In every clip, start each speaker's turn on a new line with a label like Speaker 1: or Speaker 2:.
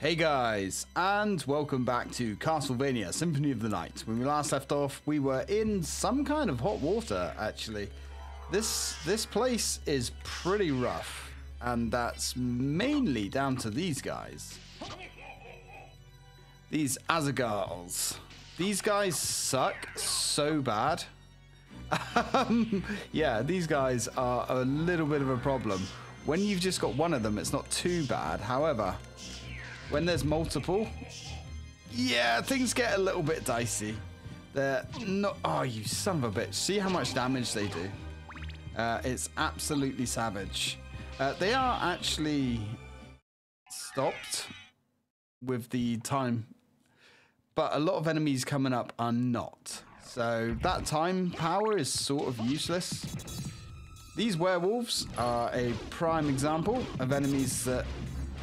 Speaker 1: Hey guys, and welcome back to Castlevania Symphony of the Night. When we last left off, we were in some kind of hot water, actually. This this place is pretty rough, and that's mainly down to these guys. These Azaghals. These guys suck so bad. Um, yeah, these guys are a little bit of a problem. When you've just got one of them, it's not too bad. However, when there's multiple, yeah, things get a little bit dicey. They're not. Oh, you son of a bitch! See how much damage they do. Uh, it's absolutely savage. Uh, they are actually stopped with the time, but a lot of enemies coming up are not. So that time power is sort of useless. These werewolves are a prime example of enemies that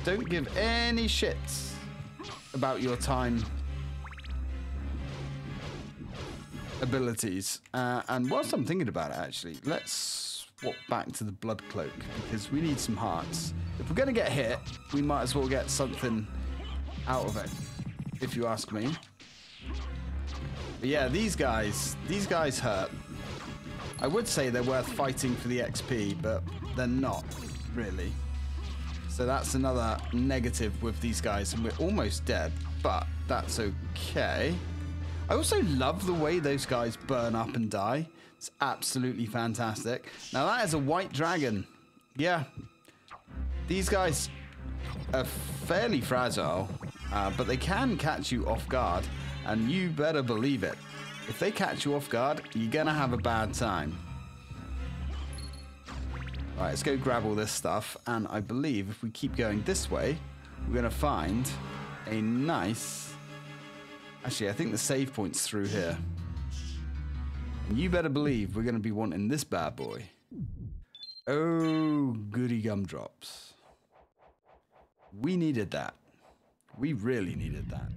Speaker 1: don't give any shits about your time abilities. Uh, and whilst I'm thinking about it, actually, let's swap back to the blood cloak because we need some hearts. If we're going to get hit, we might as well get something out of it, if you ask me. But yeah, these guys, these guys hurt. I would say they're worth fighting for the XP, but they're not, really. So that's another negative with these guys, and we're almost dead, but that's okay. I also love the way those guys burn up and die. It's absolutely fantastic. Now that is a white dragon. Yeah. These guys are fairly fragile, uh, but they can catch you off guard, and you better believe it. If they catch you off guard, you're gonna have a bad time. Right, let's go grab all this stuff, and I believe if we keep going this way, we're gonna find a nice... Actually, I think the save point's through here. And you better believe we're gonna be wanting this bad boy. Oh, goody gumdrops. We needed that. We really needed that.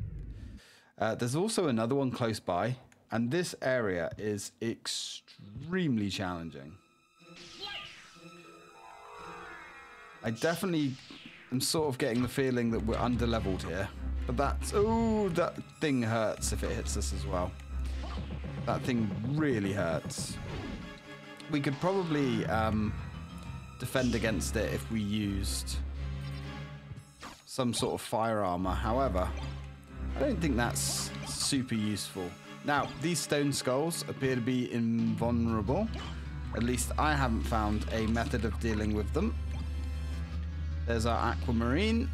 Speaker 1: Uh, there's also another one close by, and this area is extremely challenging. I definitely am sort of getting the feeling that we're under-leveled here. But that's... Oh, that thing hurts if it hits us as well. That thing really hurts. We could probably um, defend against it if we used some sort of fire armor. However, I don't think that's super useful. Now, these stone skulls appear to be invulnerable. At least I haven't found a method of dealing with them. There's our aquamarine.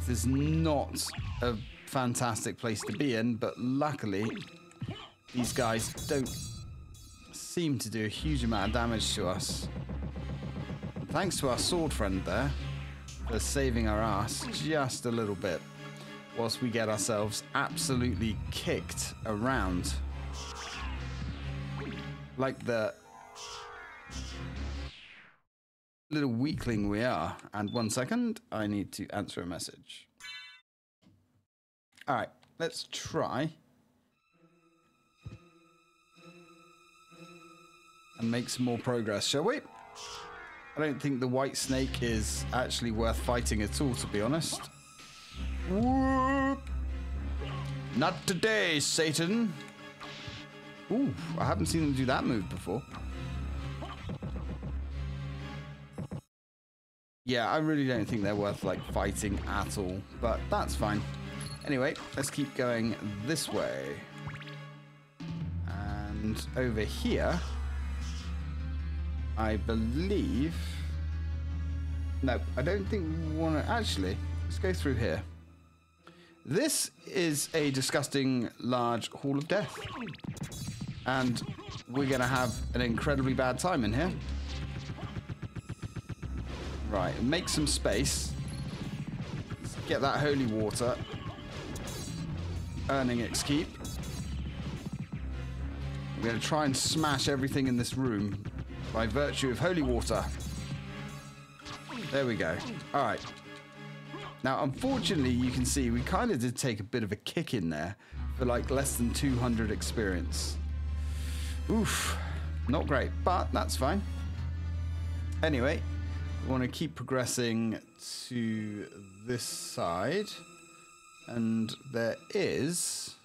Speaker 1: This is not a fantastic place to be in, but luckily these guys don't seem to do a huge amount of damage to us. Thanks to our sword friend there for saving our ass just a little bit whilst we get ourselves absolutely kicked around like the little weakling we are. And one second, I need to answer a message. All right, let's try and make some more progress, shall we? I don't think the white snake is actually worth fighting at all, to be honest. Whoop. Not today, Satan. Ooh, I haven't seen them do that move before. Yeah, I really don't think they're worth like fighting at all, but that's fine. Anyway, let's keep going this way. And over here, I believe... No, I don't think we want to... Actually, let's go through here. This is a disgusting large hall of death. And we're going to have an incredibly bad time in here. Right, make some space. Get that holy water. Earning its keep. I'm going to try and smash everything in this room by virtue of holy water. There we go. All right. Now, unfortunately, you can see we kind of did take a bit of a kick in there for like less than 200 experience. Oof. Not great, but that's fine. Anyway, we want to keep progressing to this side. And there is,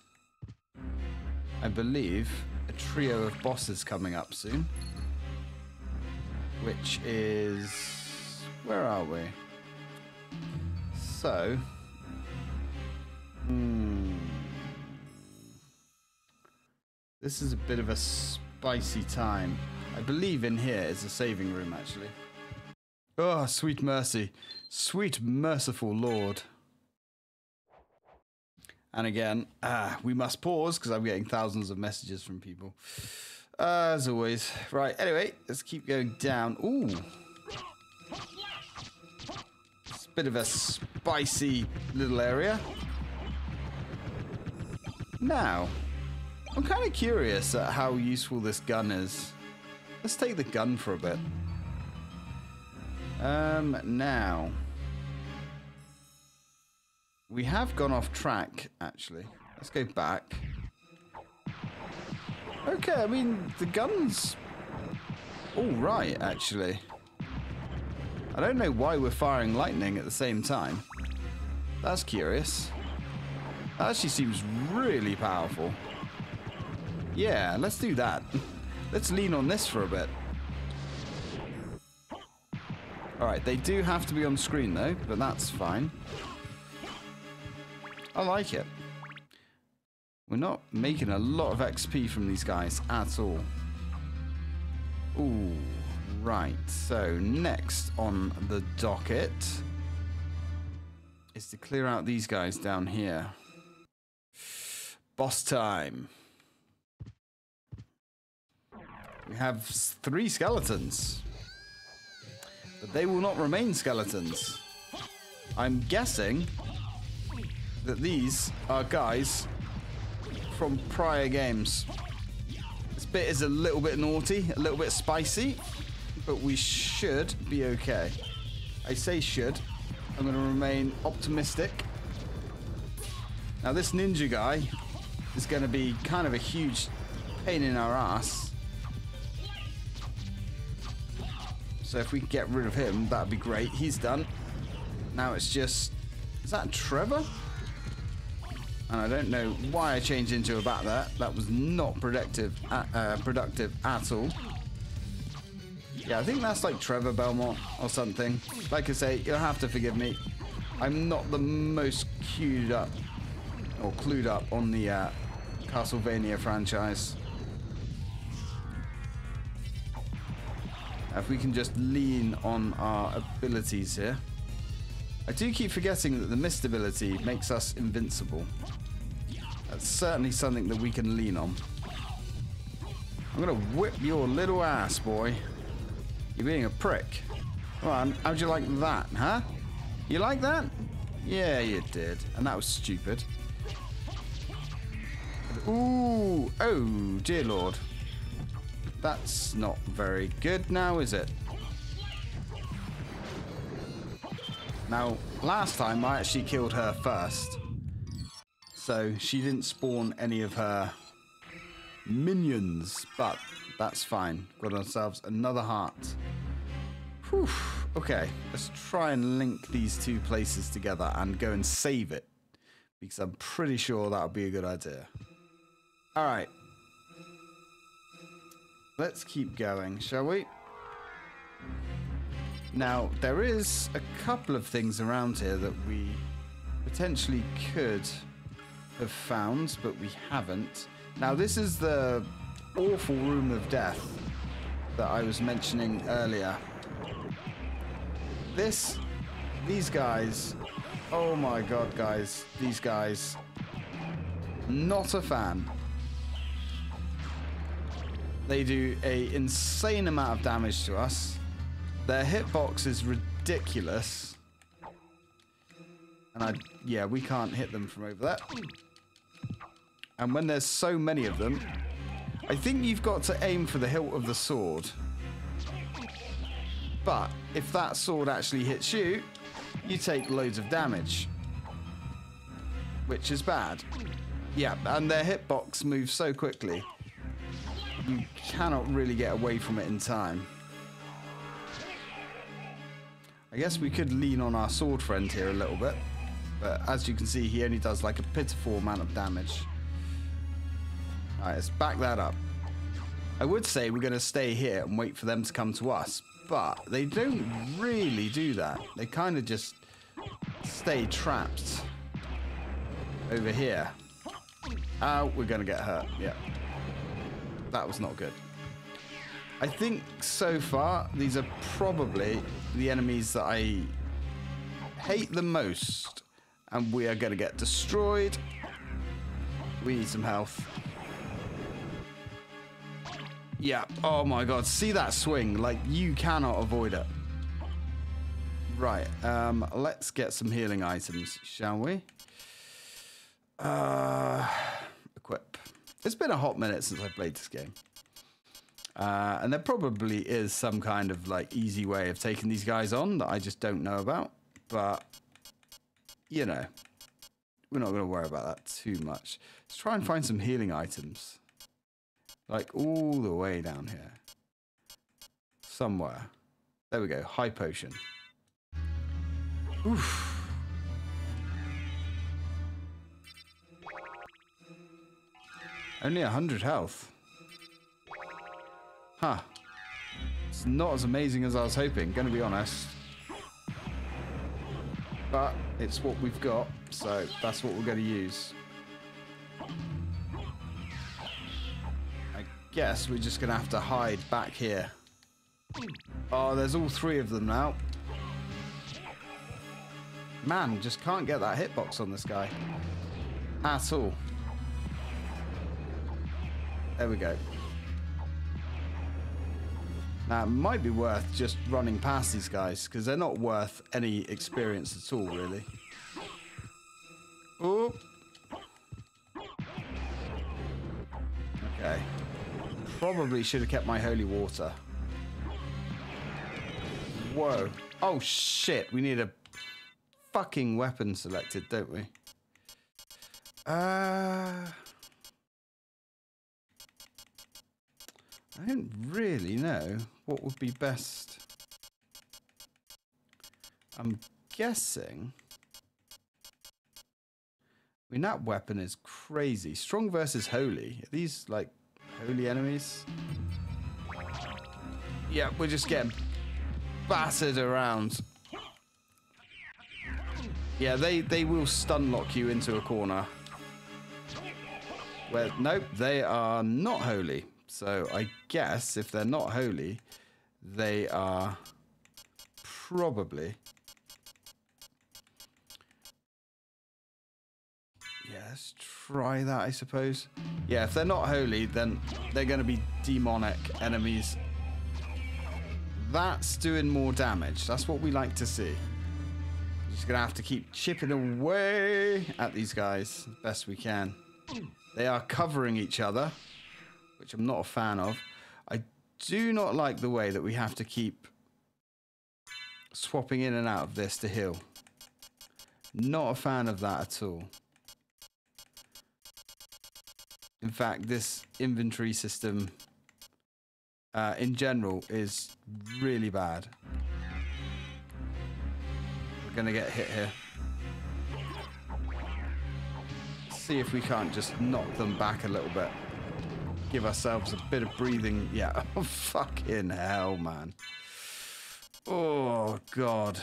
Speaker 1: I believe, a trio of bosses coming up soon. Which is. Where are we? So. Hmm. This is a bit of a spicy time. I believe in here is a saving room, actually. Oh, sweet mercy. Sweet merciful Lord. And again, ah, we must pause because I'm getting thousands of messages from people. Uh, as always. Right, anyway, let's keep going down. Ooh. It's a bit of a spicy little area. Now, I'm kind of curious at how useful this gun is. Let's take the gun for a bit. Um, now. We have gone off track, actually. Let's go back. Okay, I mean, the gun's all right, actually. I don't know why we're firing lightning at the same time. That's curious. That actually seems really powerful. Yeah, let's do that. Let's lean on this for a bit. Alright, they do have to be on screen though, but that's fine. I like it. We're not making a lot of XP from these guys at all. Ooh, right. So next on the docket is to clear out these guys down here. Boss time. We have three skeletons. But they will not remain skeletons. I'm guessing that these are guys from prior games. This bit is a little bit naughty, a little bit spicy, but we should be okay. I say should. I'm going to remain optimistic. Now this ninja guy is going to be kind of a huge pain in our ass. So if we can get rid of him, that'd be great. He's done. Now it's just... Is that Trevor? And I don't know why I changed into a bat there. That was not productive, uh, productive at all. Yeah, I think that's like Trevor Belmont or something. Like I say, you'll have to forgive me. I'm not the most queued up or clued up on the uh, Castlevania franchise. If we can just lean on our abilities here. I do keep forgetting that the mist ability makes us invincible. That's certainly something that we can lean on. I'm gonna whip your little ass, boy. You're being a prick. Come on, how'd you like that, huh? You like that? Yeah, you did. And that was stupid. Ooh, oh, dear lord. That's not very good now, is it? Now, last time I actually killed her first. So she didn't spawn any of her minions, but that's fine. Got ourselves another heart. Whew. Okay, let's try and link these two places together and go and save it. Because I'm pretty sure that would be a good idea. All right, Let's keep going, shall we? Now, there is a couple of things around here that we potentially could have found, but we haven't. Now, this is the awful room of death that I was mentioning earlier. This, these guys, oh my god, guys, these guys, not a fan. They do a insane amount of damage to us. Their hitbox is ridiculous. And I, yeah, we can't hit them from over there. And when there's so many of them, I think you've got to aim for the hilt of the sword. But if that sword actually hits you, you take loads of damage. Which is bad. Yeah, and their hitbox moves so quickly you cannot really get away from it in time. I guess we could lean on our sword friend here a little bit. But as you can see, he only does like a pitiful amount of damage. Alright, let's back that up. I would say we're going to stay here and wait for them to come to us, but they don't really do that. They kind of just stay trapped over here. Oh, we're going to get hurt. Yeah. That was not good. I think so far, these are probably the enemies that I hate the most. And we are going to get destroyed. We need some health. Yeah. Oh my god. See that swing? Like, you cannot avoid it. Right. Um, let's get some healing items, shall we? Uh. It's been a hot minute since I played this game. Uh, and there probably is some kind of like easy way of taking these guys on that I just don't know about. But, you know, we're not going to worry about that too much. Let's try and find some healing items. Like all the way down here. Somewhere. There we go. High potion. Oof. Only 100 health. Huh. It's not as amazing as I was hoping, gonna be honest. But it's what we've got, so that's what we're gonna use. I guess we're just going to have to hide back here. Oh, there's all three of them now. Man, just can't get that hitbox on this guy. At all. There we go. Now, it might be worth just running past these guys, because they're not worth any experience at all, really. Oh. Okay probably should have kept my holy water. Whoa. Oh, shit. We need a fucking weapon selected, don't we? Uh... I don't really know what would be best. I'm guessing... I mean, that weapon is crazy. Strong versus holy. Are these, like, Holy enemies. Yeah, we're just getting battered around. Yeah, they, they will stun lock you into a corner. Well, nope, they are not holy. So I guess if they're not holy, they are probably let's try that, I suppose. Yeah, if they're not holy, then they're going to be demonic enemies. That's doing more damage. That's what we like to see. Just going to have to keep chipping away at these guys best we can. They are covering each other, which I'm not a fan of. I do not like the way that we have to keep swapping in and out of this to heal. Not a fan of that at all. In fact, this inventory system uh, in general is really bad. We're going to get hit here. See if we can't just knock them back a little bit. Give ourselves a bit of breathing. Yeah, oh, fucking hell, man. Oh, God.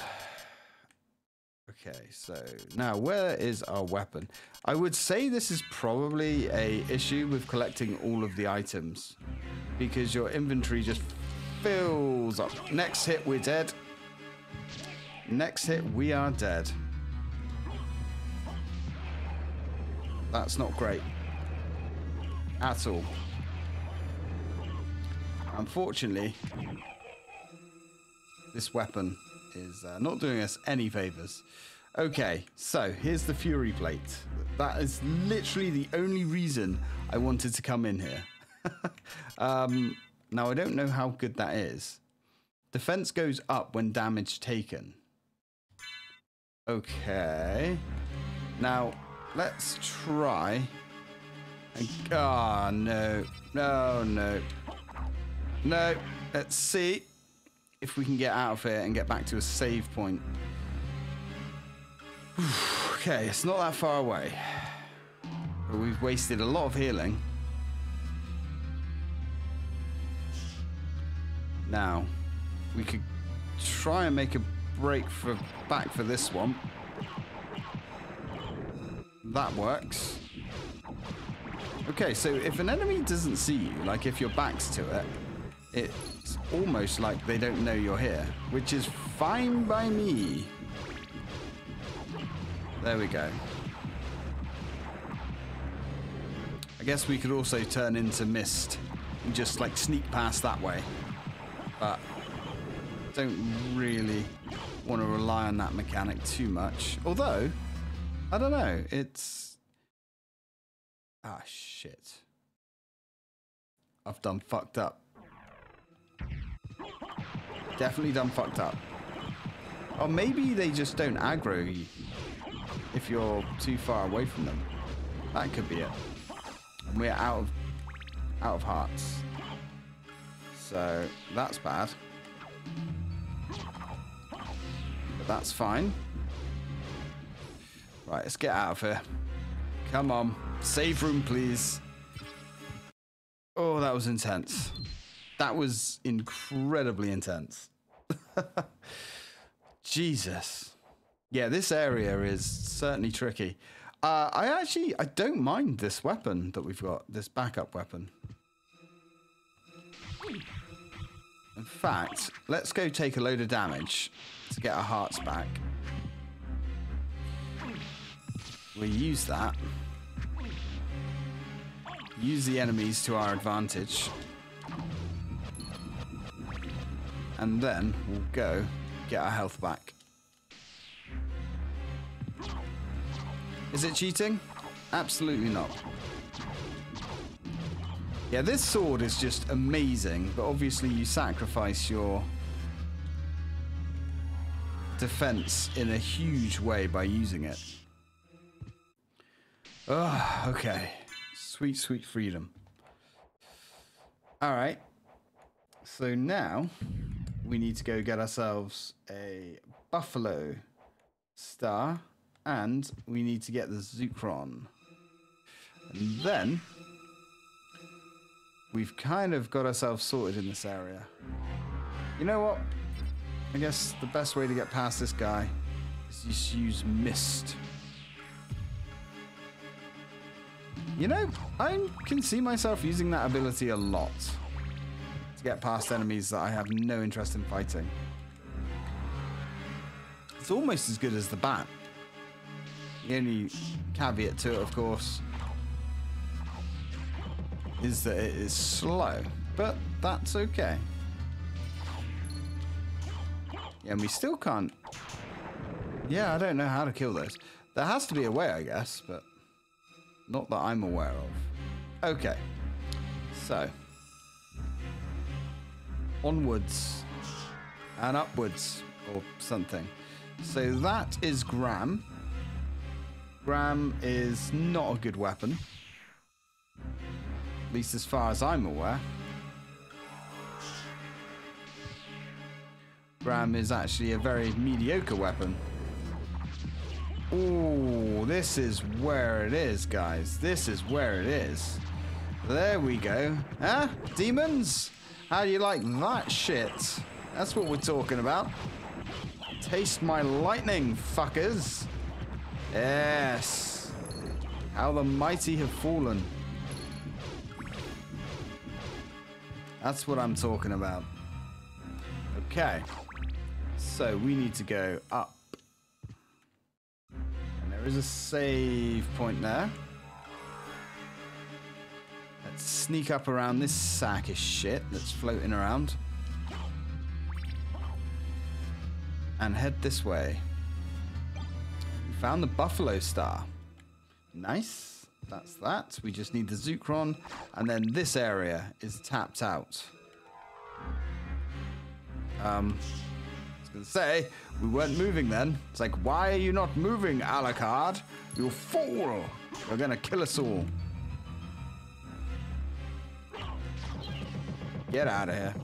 Speaker 1: Okay, so now where is our weapon? I would say this is probably a issue with collecting all of the items because your inventory just fills up. Next hit, we're dead. Next hit, we are dead. That's not great. At all. Unfortunately, this weapon is uh, not doing us any favors. Okay, so here's the Fury Plate. That is literally the only reason I wanted to come in here. um, now, I don't know how good that is. Defense goes up when damage taken. Okay. Now, let's try. Ah, oh, no. No, no. No. Let's see. if we can get out of here and get back to a save point. okay, it's not that far away. But we've wasted a lot of healing. Now, we could try and make a break for back for this one. That works. Okay, so if an enemy doesn't see you, like if your back's to it, it's almost like they don't know you're here, which is fine by me. There we go. I guess we could also turn into mist and just like sneak past that way. But don't really want to rely on that mechanic too much. Although, I don't know, it's... Ah, shit. I've done fucked up. Definitely done fucked up. Or maybe they just don't aggro you if you're too far away from them. That could be it. And we're out of out of hearts. So that's bad. But that's fine. Right, let's get out of here. Come on. Save room, please. Oh, that was intense. That was incredibly intense. Jesus. Yeah, this area is certainly tricky. Uh, I actually, I don't mind this weapon that we've got, this backup weapon. In fact, let's go take a load of damage to get our hearts back. We use that. Use the enemies to our advantage. And then we'll go get our health back. Is it cheating? Absolutely not. Yeah, this sword is just amazing, but obviously you sacrifice your defense in a huge way by using it. Oh, okay. Sweet, sweet freedom. All right. So now we need to go get ourselves a buffalo star and we need to get the Zircon. And then we've kind of got ourselves sorted in this area. You know what? I guess the best way to get past this guy is just use mist. You know, I can see myself using that ability a lot get past enemies that I have no interest in fighting. It's almost as good as the bat. The only caveat to it, of course, is that it is slow, but that's okay. Yeah, and we still can't... Yeah, I don't know how to kill this. There has to be a way, I guess, but not that I'm aware of. Okay, so onwards and upwards or something. So that is Gram. Gram is not a good weapon. At least as far as I'm aware. Gram is actually a very mediocre weapon. Oh, this is where it is, guys. This is where it is. There we go. Huh? Demons? How do you like that shit? That's what we're talking about. Taste my lightning, fuckers. Yes. How the mighty have fallen. That's what I'm talking about. Okay. So we need to go up. And there is a save point there. Sneak up around this sack of shit that's floating around. And head this way. We found the Buffalo Star. Nice. That's that. We just need the Zircon. And then this area is tapped out. Um, I was going to say, we weren't moving then. It's like, why are you not moving, Alucard? You fool! You're going to kill us all. Get out of here.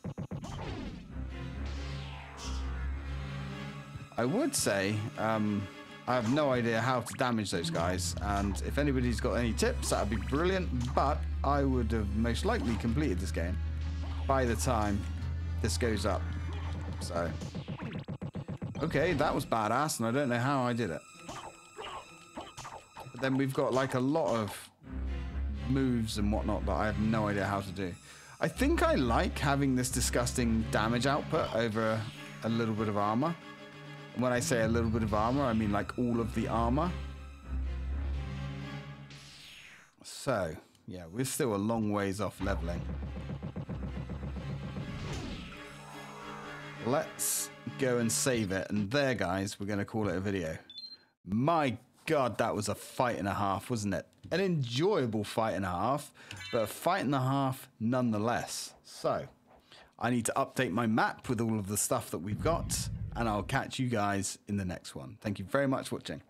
Speaker 1: I would say um, I have no idea how to damage those guys, and if anybody's got any tips, that would be brilliant. But I would have most likely completed this game by the time this goes up. So, okay, that was badass, and I don't know how I did it. But then we've got like a lot of moves and whatnot that I have no idea how to do. I think I like having this disgusting damage output over a little bit of armor. When I say a little bit of armor, I mean like all of the armor. So, yeah, we're still a long ways off leveling. Let's go and save it. And there, guys, we're going to call it a video. My God, that was a fight and a half, wasn't it? An enjoyable fight and a half, but a fight and a half nonetheless. So, I need to update my map with all of the stuff that we've got, and I'll catch you guys in the next one. Thank you very much for watching.